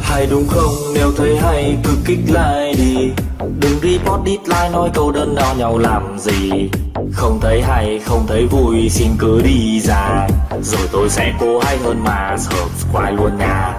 Hay đúng không? Nếu thấy hay, cứ kích like đi. Đừng report dislike nói câu đơn đau nhau làm gì. Không thấy hay, không thấy vui, xin cứ đi ra Rồi tôi sẽ cố hay hơn mà subscribe luôn nha.